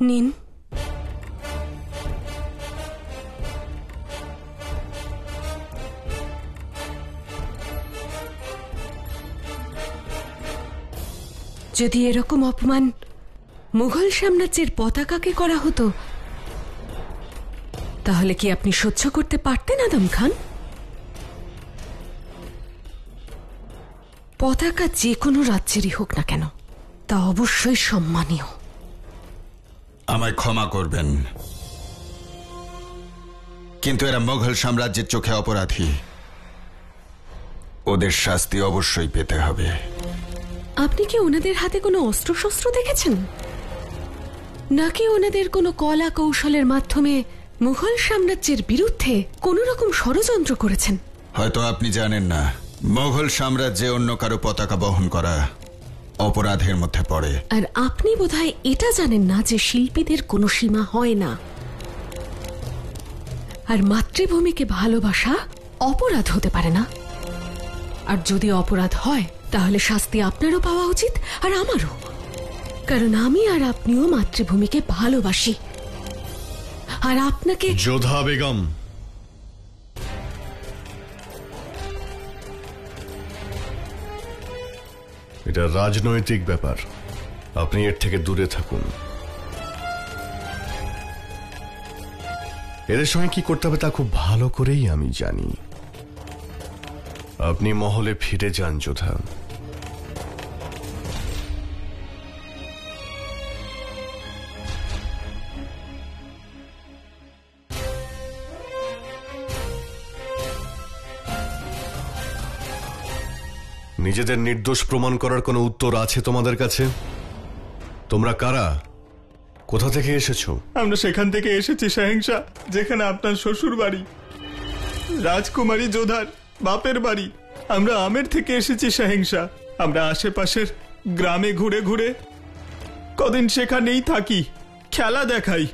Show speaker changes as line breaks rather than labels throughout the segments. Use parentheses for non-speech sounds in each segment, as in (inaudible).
নিন। যদি এরকম অপমান মুঘল সাম্রাজ্যের পতাকাকে করা হতো, তাহলে কি আপনি সহ্য করতে পারতেন আদম খান? পতাকা যে কোনো রাজ্যেরই হোক না কেন, তা অবশ্যই সম্মানীয়।
আমায় ক্ষমা করবেন। কিন্তু এরা মোঘল সাম্রাজ্যের চোখে অপরাধী। ওদের শাস্তি অবশ্যই পেতে হবে।
আপনি কি ওনাদের হাতে কোনো অস্ত্রশস্ত্র দেখেছেন? নাকি ওনাদের কোনো কলা কৌশলের মাধ্যমে মুঘল সাম্রাজ্যের বিরুদ্ধে কোনো রকম ষড়যন্ত্র করেছেন?
হয়তো আপনি জানেন না মোঘল সাম্রাজ্যে অন্য কারও পতাকা বহন করা অপরাধের মধ্যে পড়ে।
আর আপনি বোধহয় এটা জানেন না যে শিল্পীদের কোনো সীমা হয় না। আর মাতৃভূমিকে ভালোবাসা অপরাধ হতে পারে না। আর যদি অপরাধ হয় তাহলে শাস্তি আপনারও পাওয়া উচিত আর আমারও। কারণ আমি আর আপনিও মাতৃভূমিকে ভালোবাসি। আর আপনাকে
যোধা বেগম এটা রাজনৈতিক ব্যাপার। আপনি এর থেকে দূরে থাকুন। এদের সঙ্গে কি করতে হবে তা খুব ভালো করেই আমি জানি। আপনি মহলে ফিরে যান যোধা নিজেদের নির্দোষ প্রমাণ করার কোনো উত্তর আছে তোমাদের কাছে? তোমরা কারা? কোথা থেকে এসেছ?
আমরা সেখান থেকে এসেছি, সহিংসা, যেখানে আপনার শ্বশুর বাড়ি। রাজকুমারী যোধার বাপের বাড়ি। আমরা আমের থেকে এসেছি, সহিংসা। আমরা আশেপাশের গ্রামে ঘুরে ঘুরে কদিন সেখানেই থাকি, খেলা দেখাই।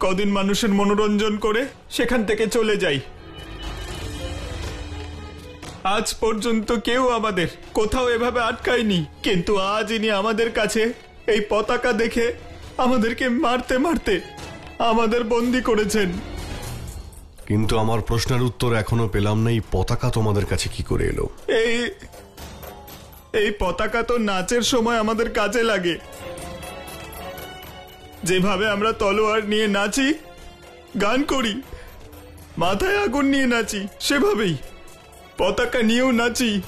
কদিন মানুষের মনোরঞ্জন করে সেখান থেকে চলে যাই। আজ পর্যন্ত কেউ আমাদের কোথাও এভাবে আটকায়নি। কিন্তু আজ ইনি আমাদের কাছে এই পতাকা দেখে আমাদেরকে মারতে মারতে আমাদের বন্দি করেছেন।
কিন্তু আমার প্রশ্নের উত্তর এখনও পেলাম না এই পতাকা তোমাদের কাছে কি করে এলো?
এই এই পতাকা তো নাচের সময় আমাদের কাজে লাগে। যেভাবে আমরা তলোয়ার নিয়ে নাচি গান করি মাথায় আগুন নিয়ে নাচি সেভাবেই। পতাকা নিয়েও নাচি।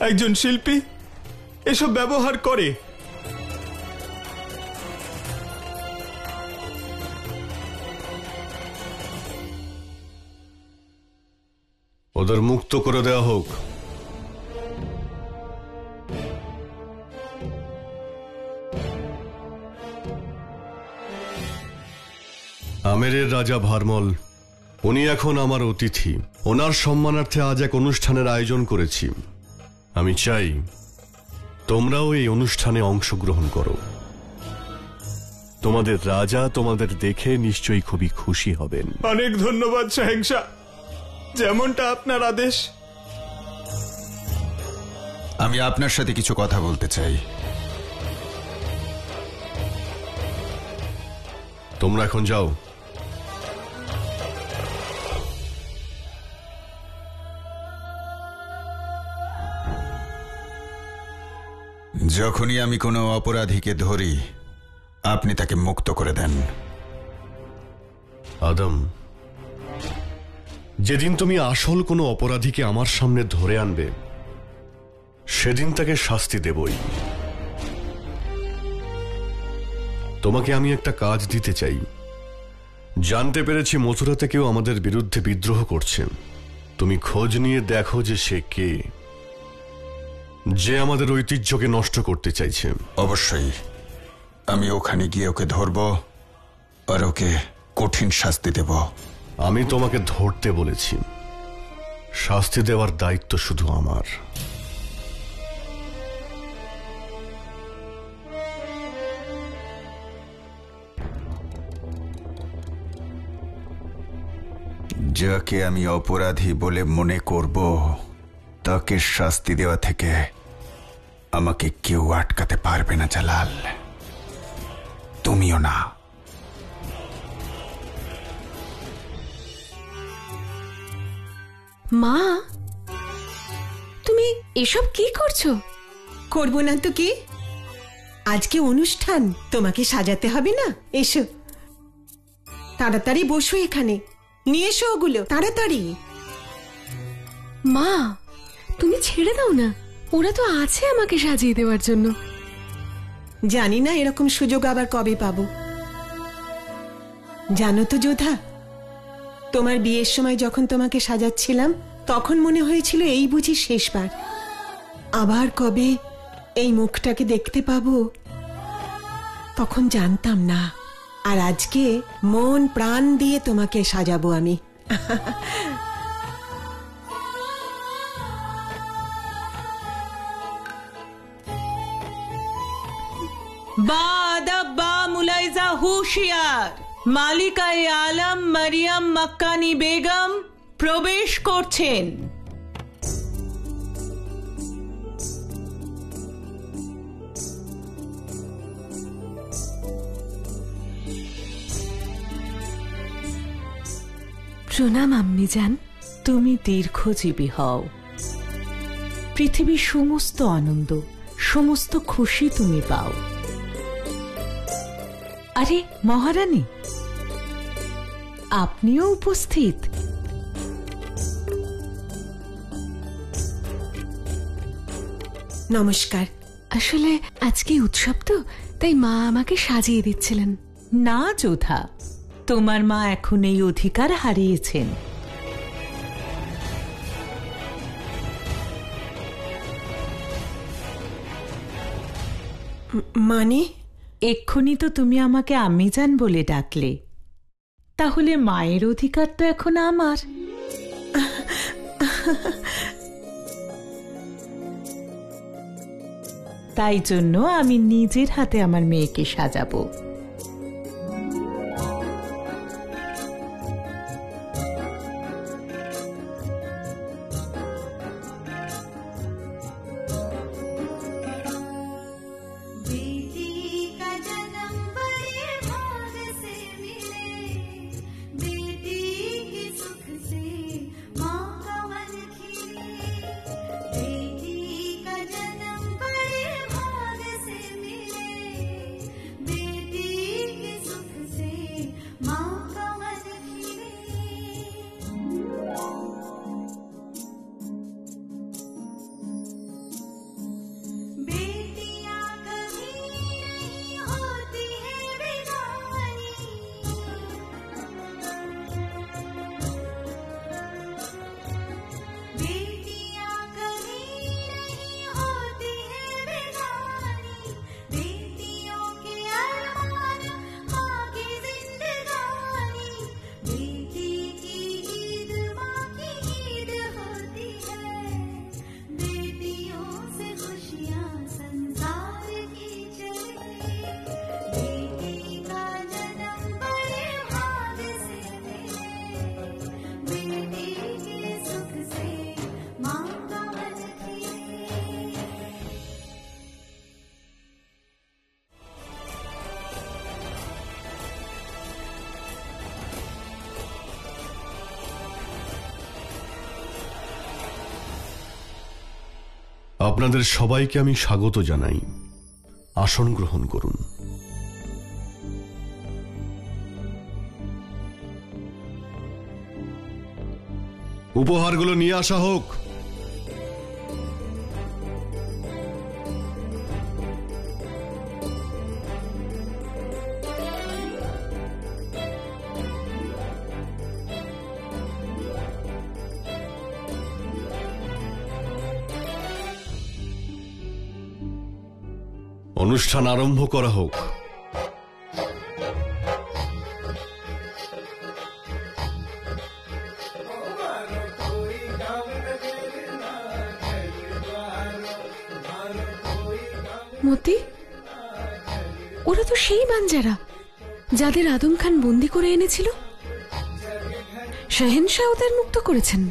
একজন শিল্পী এসব ব্যবহার করে।
ওদের মুক্ত করে দেওয়া হোক। আমেরের রাজা ভারমল উনি এখন আমার অতিথি। ওনার সম্মানার্থে আজ এক অনুষ্ঠানের আয়োজন করেছি। আমি চাই তোমরাও এই অনুষ্ঠানে অংশগ্রহণ করো। তোমাদের রাজা তোমাদের দেখে নিশ্চয়ই খুবই খুশি হবেন।
অনেক ধন্যবাদ সহিংসা। যেমনটা আপনার আদেশ।
আমি আপনার সাথে কিছু কথা বলতে চাই।
তোমরা এখন যাও।
যখনই আমি কোনো অপরাধীকে ধরি, আপনি তাকে মুক্ত করে দেন।
আদম, যেদিন তুমি আসল কোনো অপরাধীকে আমার সামনে ধরে আনবে, সেদিন তাকে শাস্তি দেবই। তোমাকে আমি একটা কাজ দিতে চাই। জানতে পেরেছি মথুরাতে কেউ আমাদের বিরুদ্ধে বিদ্রোহ করছে তুমি খোঁজ নিয়ে দেখো যে সে কে। যে আমাদের ঐতিহ্যকে নষ্ট করতে চাইছে।
অবশ্যই। আমি ওখানে গিয়ে ওকে ধরব আর ওকে কঠিন শাস্তি দেব।
আমি তোমাকে ধরতে বলেছি। শাস্তি দেওয়ার দায়িত্ব শুধু আমার।
যাকে আমি অপরাধী বলে মনে করব তাকে শাস্তি দেওয়া থেকে আমাকে কেউ আটকাতে পারবে না জালাল। তুমিও না।
মা তুমি এসব কি করছ?
করব না তো কি? আজকে অনুষ্ঠান তোমাকে সাজাতে হবে না? এসো। তাড়াতাড়ি বসো এখানে। নিয়ে এসো ওগুলো তাড়াতাড়ি।
মা তুমি ছেড়ে দাও না। ওরা তো আছে আমাকে সাজিয়ে দেওয়ার জন্য।
জানি না এরকম সুযোগ আবার কবে পাবো। জানো তো যোধা, তোমার বিয়ের সময় যখন তোমাকে সাজাচ্ছিলাম, তখন মনে হয়েছিল এই বুঝি শেষবার। আবার কবে এই মুখটাকে দেখতে পাবো, তখন জানতাম না। আর আজকে মন প্রাণ দিয়ে তোমাকে সাজাবো আমি। (laughs)
হুশিয়ার। মালিকায়ে আলম মারিয়াম মাক্কানি বেগম প্রবেশ করছেন।
প্রণাম আম্মি যান
তুমি দীর্ঘজীবী হও। পৃথিবীর সমস্ত আনন্দ, সমস্ত খুশি তুমি পাও। আরে মহারানী। আপনিও উপস্থিত।
নমস্কার।
আসলে আজকে উৎসব তো তাই মা আমাকে সাজিয়ে দিচ্ছিলেন।
না যোধা। তোমার মা এখন এই অধিকার হারিয়েছেন।
মানে?
এক্ষুনি তো তুমি আমাকে আম্মিজান বলে ডাকলে। তাহলে মায়ের অধিকার তো এখন আমার। তাই জন্য আমি নিজের হাতে আমার মেয়েকে সাজাবো।
আপনাদের সবাইকে আমি স্বাগত জানাই। আসন গ্রহণ করুন। উপহারগুলো নিয়ে আসা হোক। অনুষ্ঠান আরম্ভ করা হোক।
মতি, ওরা তো সেই বাঞ্জারা যাদের আদম খান বন্দি করে এনেছিল। শাহেনশাহ ওদের মুক্ত করেছেন।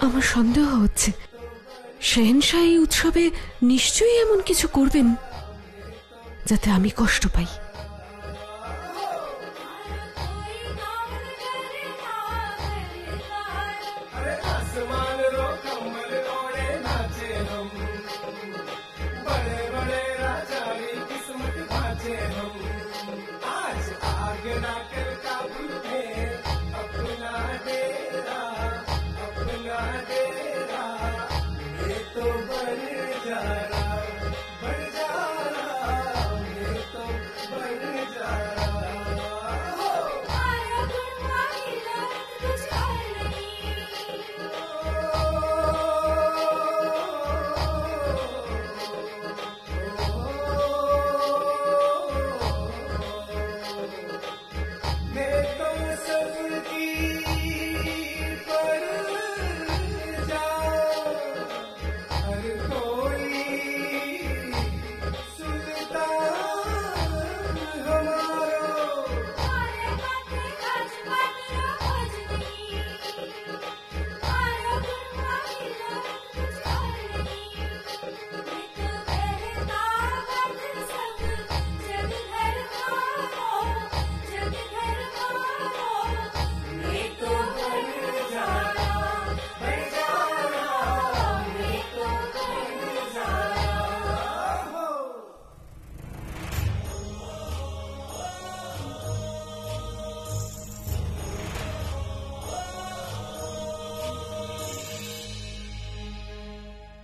আমার সন্দেহ হচ্ছে শেহনশাহ এই উৎসবে নিশ্চয়ই এমন কিছু করবেন যাতে আমি কষ্ট পাই Come on. Yeah.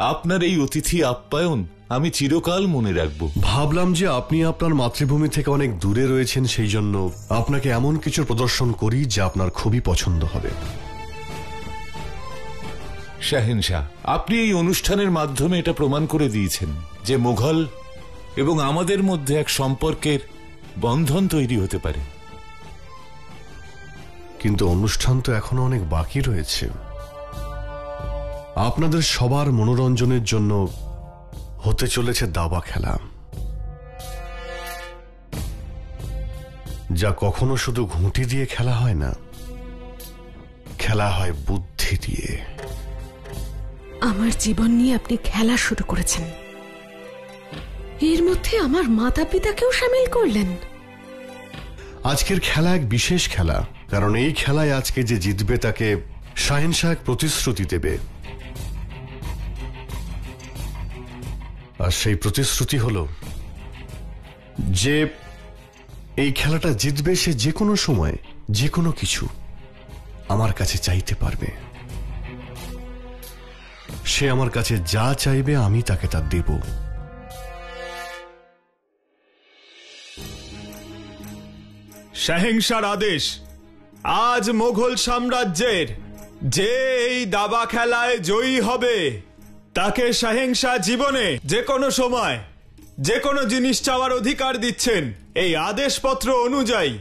আপনার এই অতিথি আপ্যায়ন আমি চিরকাল মনে রাখব।
ভাবলাম যে আপনি আপনার মাতৃভূমি থেকে অনেক দূরে রয়েছেন সেই জন্য আপনাকে এমন কিছু প্রদর্শন করি যা আপনার খুবই পছন্দ হবে।
শাহেনশাহ আপনি এই অনুষ্ঠানের মাধ্যমে এটা প্রমাণ করে দিয়েছেন যে মুঘল এবং আমাদের মধ্যে এক সম্পর্কের বন্ধন তৈরি হতে পারে।
কিন্তু অনুষ্ঠান তো এখনও অনেক বাকি রয়েছে। আপনাদের সবার মনোরঞ্জনের জন্য হতে চলেছে দাবা খেলা। যা কখনো শুধু ঘুঁটি দিয়ে খেলা হয় না খেলা হয় বুদ্ধি দিয়ে।
আমার জীবন নিয়ে আপনি খেলা শুরু করেছেন। এর মধ্যে আমার মাতা পিতাকেও সামিল করলেন।
আজকের খেলা এক বিশেষ খেলা কারণ এই খেলায় আজকে যে জিতবে তাকে শাহেনশাহ এক প্রতিশ্রুতি দেবে। আর সেই প্রতিশ্রুতি হল যে, এই খেলাটা জিতবে সে যে কোনো সময়, যে কোনো কিছু আমার কাছে চাইতে পারবে। সে আমার কাছে যা চাইবে আমি তাকে তা দেব।
শাহেংশার আদেশ। আজ মোঘল সাম্রাজ্যের যে এই দাবা খেলায় জয়ী হবে তাকে শাহেংশাহ জীবনে যে কোনো সময়, যে কোনো জিনিস চাওয়ার অধিকার দিচ্ছেন। এই আদেশপত্র অনুযায়ী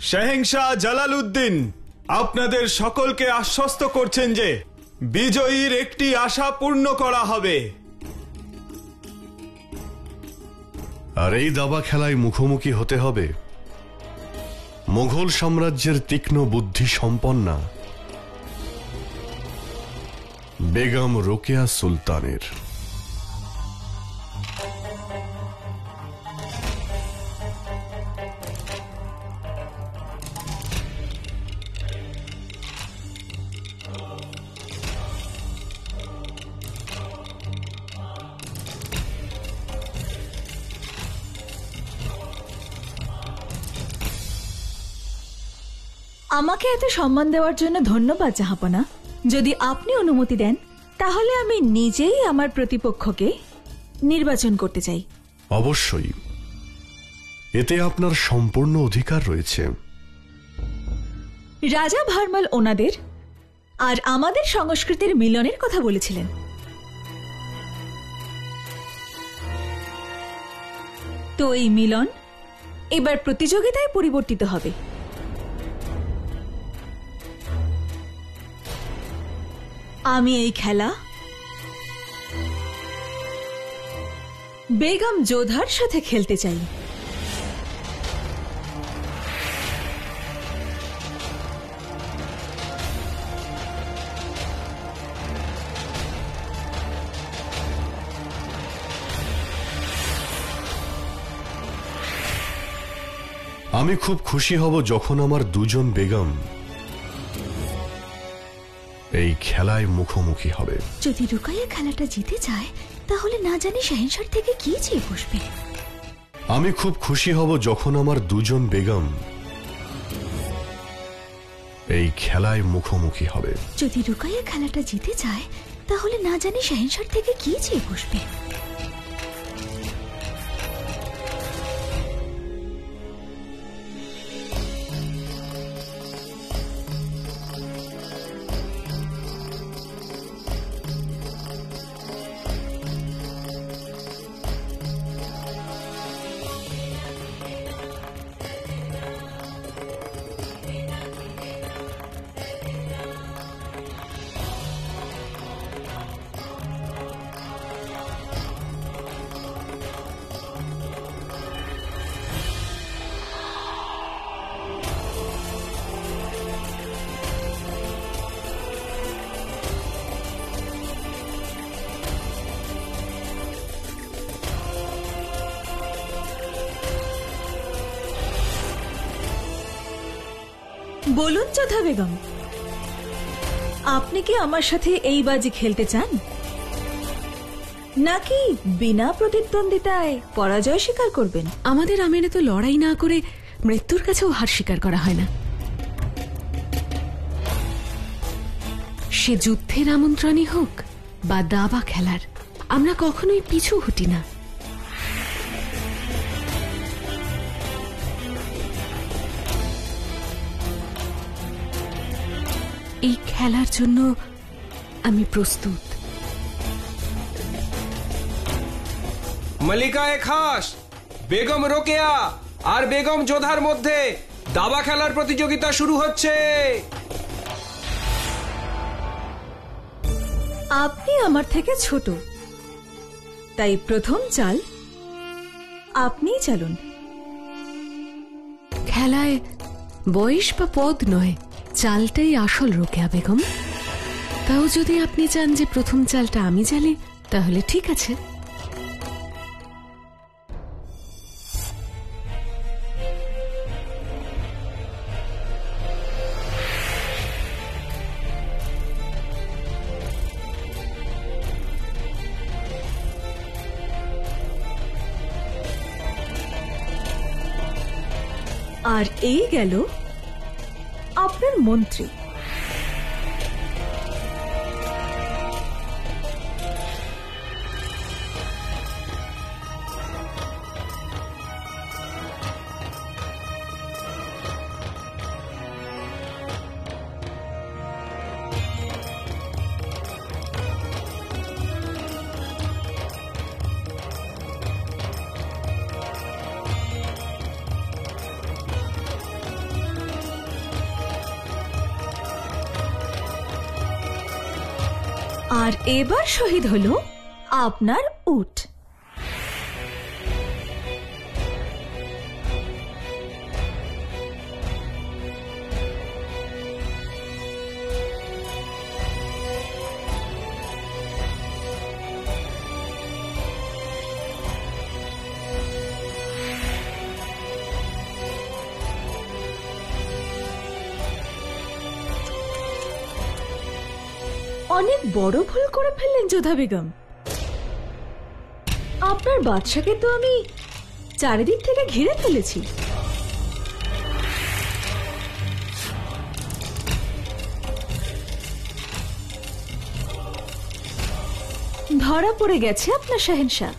শাহেংশাহ জালালউদ্দিন আপনাদের সকলকে আশ্বস্ত করছেন যে বিজয়ীর একটি আশা পূর্ণ করা হবে।
আর এই দাবা খেলায় মুখোমুখি হতে হবে। মুঘল সাম্রাজ্যের তীক্ষ্ণ বুদ্ধি সম্পন্না বেগম রোকেয়া সুলতানের।
আমাকে এত সম্মান দেওয়ার জন্য ধন্যবাদ জাহাপনা। যদি আপনি অনুমতি দেন তাহলে আমি নিজেই আমার প্রতিপক্ষকে নির্বাচন করতে চাই।
অবশ্যই। এতে আপনার সম্পূর্ণ অধিকার রয়েছে।
রাজা ভারমাল ওনাদের আর আমাদের সংস্কৃতির মিলনের কথা বলেছিলেন। তো এই মিলন এবার প্রতিযোগিতায় পরিবর্তিত হবে। আমি এই খেলা? বেগম যোধার সাথে খেলতে চাই।
আমি খুব খুশি হব যখন আমার দুজন বেগম এই খেলায় মুখোমুখি হবে।
যদি রুকাইয়া খেলাটা জিতে যায় তাহলে না জানি শাহেনশার থেকে কি চেয়ে বসবে।
আমি খুব খুশি হব যখন আমার দুজন বেগম এই খেলায় মুখোমুখি হবে।
যদি রুকাইয়া খেলাটা জিতে যায় তাহলে না জানি শাহিনশার থেকে কি চেয়ে বসবে। বলুন যোধা বেগম। আপনি কি আমার সাথে এই বাজি খেলতে চান? নাকি বিনা প্রতিদ্বন্দ্বিতায় পরাজয় স্বীকার করবেন?
আমাদের আমেনে তো লড়াই না করে মৃত্যুর কাছেও হার স্বীকার করা হয় না। সে যুদ্ধের আমন্ত্রণই হোক বা দাবা খেলার, আমরা কখনোই পিছু হটি না। এই খেলার জন্য আমি প্রস্তুত।
মালিকায়ে খাস বেগম রোকেয়া আর বেগম যোধার মধ্যে দাবা খেলার প্রতিযোগিতা শুরু হচ্ছে।
আপনি আমার থেকে ছোট। তাই প্রথম চাল আপনিই চালুন।
খেলায় বয়স বা পদ নয়। চালটাই আসল রোকেয়া বেগম। তাও যদি আপনি চান যে প্রথম চালটা আমি চালি তাহলে ঠিক আছে।
আর এই গেল আপনার মন্ত্রী। আর এবার শহীদ হলো আপনার উট। বড় ভুল করে ফেললেন যোধা বেগম। আপনার বাদশাকে তো আমি চারিদিক থেকে ঘিরে ফেলেছি। ধরা পড়ে গেছে আপনার শাহেনশাহ।